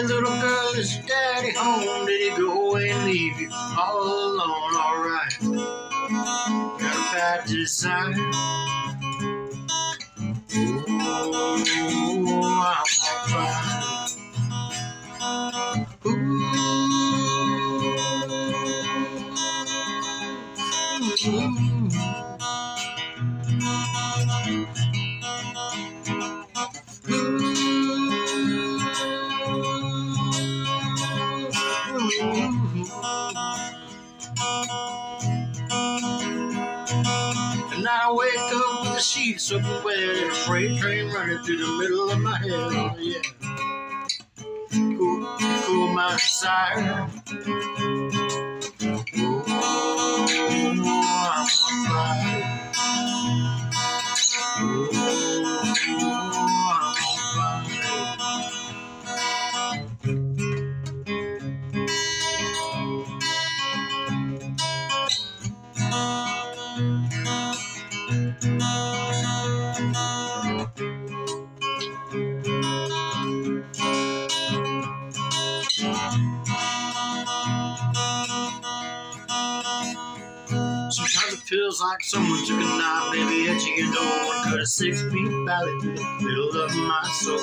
Hey, little girl, is your daddy home? Did he go away and leave you all alone? Alright. Got a bad design. Ooh, I'm alright. Ooh. And I wake up with the sheets wet and a freight train running through the middle of my head. Oh, yeah. Cool, cool my desire. Sometimes it feels like someone took a knife, baby, at your door cut a six feet valley through the middle of my soul.